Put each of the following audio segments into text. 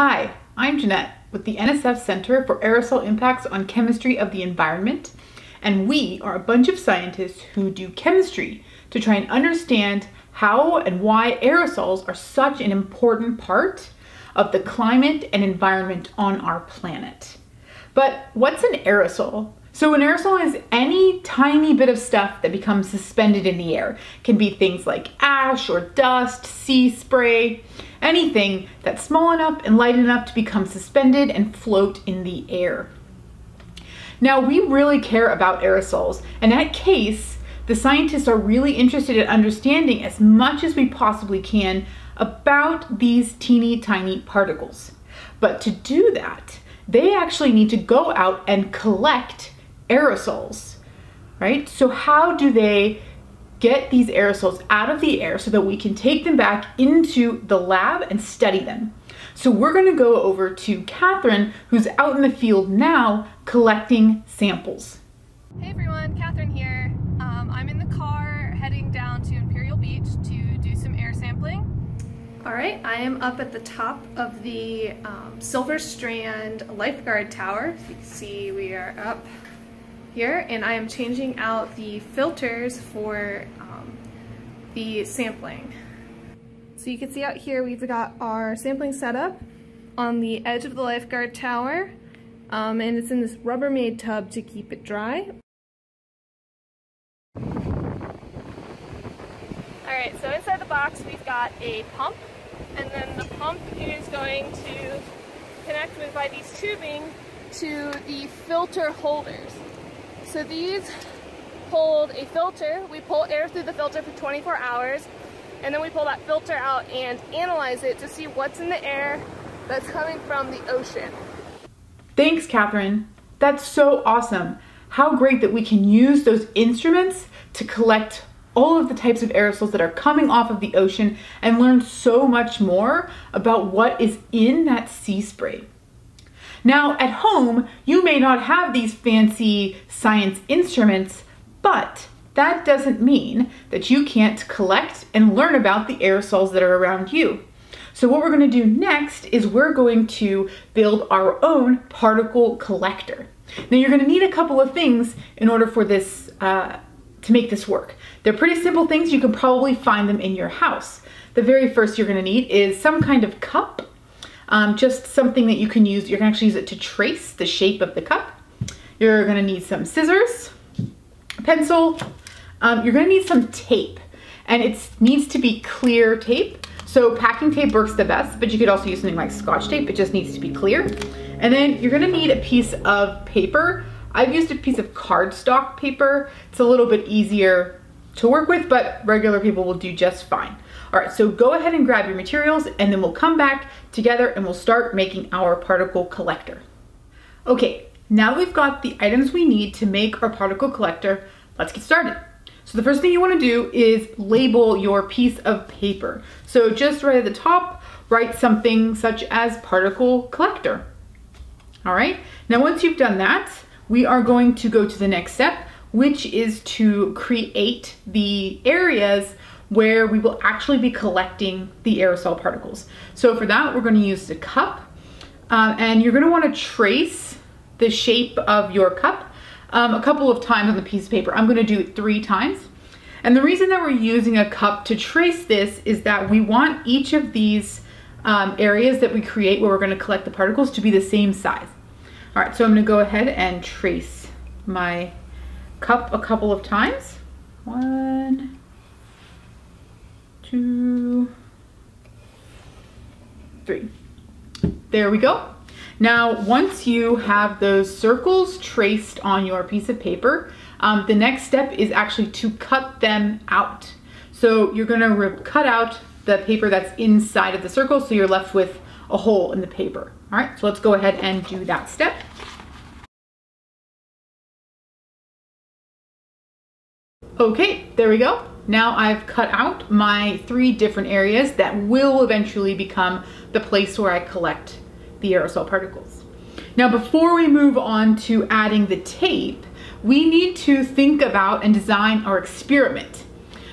Hi, I'm Jeanette with the NSF Center for Aerosol Impacts on Chemistry of the Environment, and we are a bunch of scientists who do chemistry to try and understand how and why aerosols are such an important part of the climate and environment on our planet. But what's an aerosol? So an aerosol is any tiny bit of stuff that becomes suspended in the air. It can be things like ash or dust, sea spray, anything that's small enough and light enough to become suspended and float in the air. Now we really care about aerosols, and at CAICE, the scientists are really interested in understanding as much as we possibly can about these teeny tiny particles. But to do that, they actually need to go out and collect aerosols, right? So how do they get these aerosols out of the air so that we can take them back into the lab and study them? So we're gonna go over to Catherine, who's out in the field now collecting samples. Hey everyone, Catherine here. Um, I'm in the car heading down to Imperial Beach to do some air sampling. All right, I am up at the top of the um, Silver Strand Lifeguard Tower. you can see, we are up here and I am changing out the filters for um, the sampling. So you can see out here we've got our sampling setup on the edge of the lifeguard tower um, and it's in this Rubbermaid tub to keep it dry. Alright, so inside the box we've got a pump and then the pump is going to connect with by these tubing to the filter holders. So these hold a filter. We pull air through the filter for 24 hours and then we pull that filter out and analyze it to see what's in the air that's coming from the ocean. Thanks, Catherine. That's so awesome. How great that we can use those instruments to collect all of the types of aerosols that are coming off of the ocean and learn so much more about what is in that sea spray. Now, at home, you may not have these fancy science instruments, but that doesn't mean that you can't collect and learn about the aerosols that are around you. So what we're gonna do next is we're going to build our own particle collector. Now you're gonna need a couple of things in order for this, uh, to make this work. They're pretty simple things, you can probably find them in your house. The very first you're gonna need is some kind of cup um, just something that you can use, you can actually use it to trace the shape of the cup. You're gonna need some scissors, pencil, um, you're gonna need some tape and it needs to be clear tape. So packing tape works the best, but you could also use something like scotch tape. It just needs to be clear. And then you're gonna need a piece of paper. I've used a piece of cardstock paper. It's a little bit easier to work with, but regular people will do just fine. All right, so go ahead and grab your materials and then we'll come back together and we'll start making our particle collector. Okay, now that we've got the items we need to make our particle collector, let's get started. So the first thing you wanna do is label your piece of paper. So just right at the top, write something such as particle collector. All right, now once you've done that, we are going to go to the next step, which is to create the areas where we will actually be collecting the aerosol particles. So for that, we're gonna use the cup uh, and you're gonna wanna trace the shape of your cup um, a couple of times on the piece of paper. I'm gonna do it three times. And the reason that we're using a cup to trace this is that we want each of these um, areas that we create where we're gonna collect the particles to be the same size. All right, so I'm gonna go ahead and trace my cup a couple of times. One, two, three. There we go. Now, once you have those circles traced on your piece of paper, um, the next step is actually to cut them out. So you're gonna cut out the paper that's inside of the circle so you're left with a hole in the paper. All right, so let's go ahead and do that step. Okay, there we go. Now I've cut out my three different areas that will eventually become the place where I collect the aerosol particles. Now before we move on to adding the tape, we need to think about and design our experiment.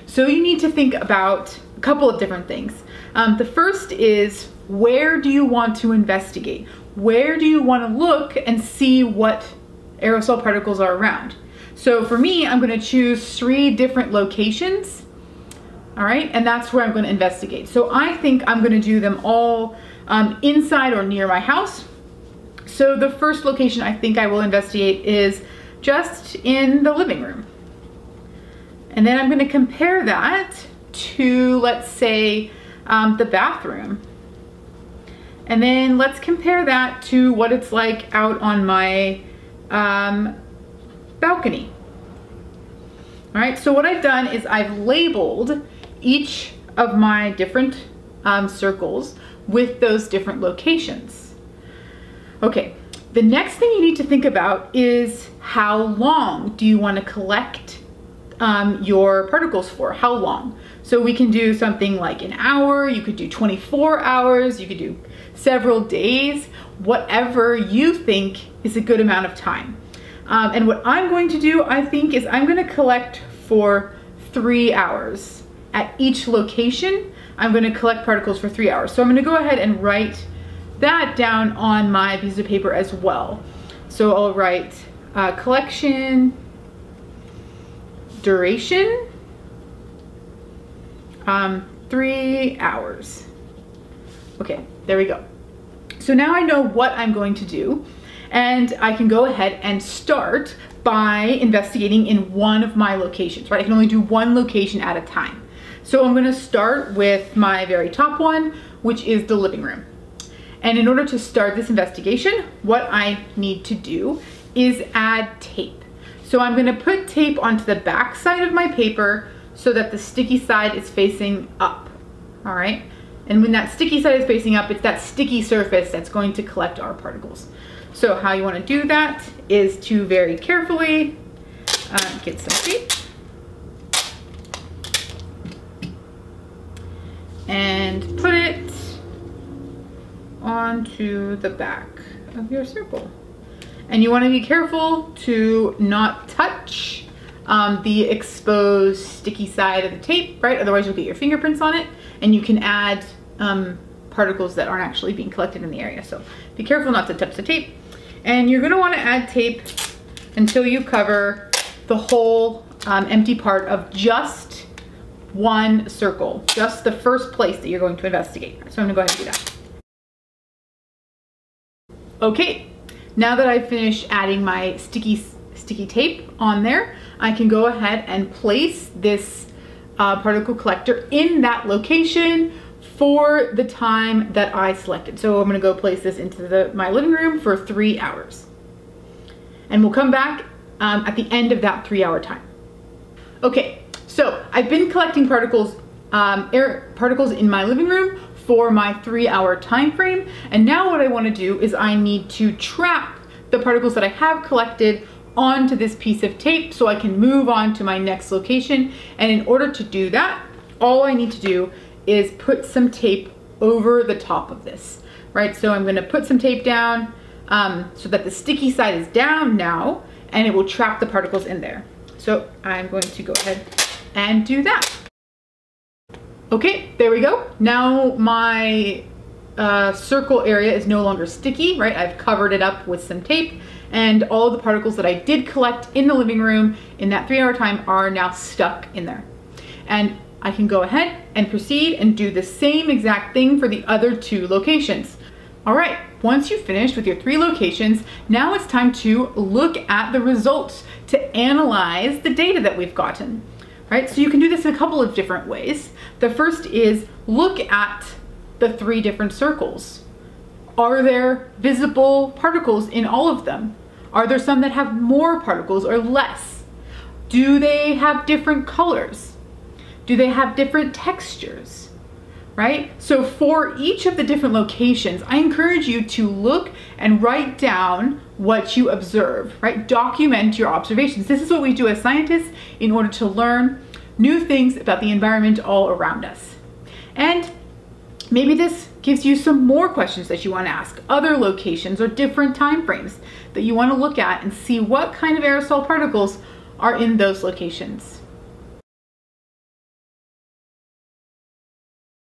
So you need to think about a couple of different things. Um, the first is where do you want to investigate? Where do you want to look and see what aerosol particles are around? So for me, I'm going to choose three different locations. All right, and that's where I'm going to investigate. So I think I'm going to do them all um, inside or near my house. So the first location I think I will investigate is just in the living room. And then I'm going to compare that to, let's say, um, the bathroom. And then let's compare that to what it's like out on my um, balcony. All right, so what I've done is I've labeled each of my different um, circles with those different locations. Okay, the next thing you need to think about is how long do you want to collect um, your particles for? How long? So we can do something like an hour, you could do 24 hours, you could do several days, whatever you think is a good amount of time. Um, and what I'm going to do, I think, is I'm gonna collect for three hours. At each location, I'm gonna collect particles for three hours. So I'm gonna go ahead and write that down on my piece of paper as well. So I'll write uh, collection, duration, um, three hours. Okay, there we go. So now I know what I'm going to do and I can go ahead and start by investigating in one of my locations, right? I can only do one location at a time. So I'm gonna start with my very top one, which is the living room. And in order to start this investigation, what I need to do is add tape. So I'm gonna put tape onto the back side of my paper so that the sticky side is facing up, all right? And when that sticky side is facing up, it's that sticky surface that's going to collect our particles. So how you wanna do that is to very carefully uh, get some tape. And put it onto the back of your circle. And you wanna be careful to not touch um, the exposed sticky side of the tape, right? Otherwise you'll get your fingerprints on it and you can add um, particles that aren't actually being collected in the area. So be careful not to touch the tape. And you're gonna wanna add tape until you cover the whole um, empty part of just one circle, just the first place that you're going to investigate. So I'm gonna go ahead and do that. Okay, now that I've finished adding my sticky sticky tape on there, I can go ahead and place this uh, particle collector in that location for the time that I selected. So I'm gonna go place this into the, my living room for three hours. And we'll come back um, at the end of that three hour time. Okay, so I've been collecting particles, um, air particles in my living room for my three hour time frame. And now what I wanna do is I need to trap the particles that I have collected onto this piece of tape so I can move on to my next location. And in order to do that, all I need to do is put some tape over the top of this, right? So I'm gonna put some tape down um, so that the sticky side is down now and it will trap the particles in there. So I'm going to go ahead and do that. Okay, there we go. Now my uh, circle area is no longer sticky, right? I've covered it up with some tape and all the particles that I did collect in the living room in that three hour time are now stuck in there. And I can go ahead and proceed and do the same exact thing for the other two locations. All right, once you've finished with your three locations, now it's time to look at the results to analyze the data that we've gotten. Right, so you can do this in a couple of different ways. The first is look at the three different circles. Are there visible particles in all of them? Are there some that have more particles or less? Do they have different colors? Do they have different textures? Right? So for each of the different locations, I encourage you to look and write down what you observe, right? Document your observations. This is what we do as scientists in order to learn new things about the environment all around us. And maybe this gives you some more questions that you want to ask, other locations or different time frames that you want to look at and see what kind of aerosol particles are in those locations.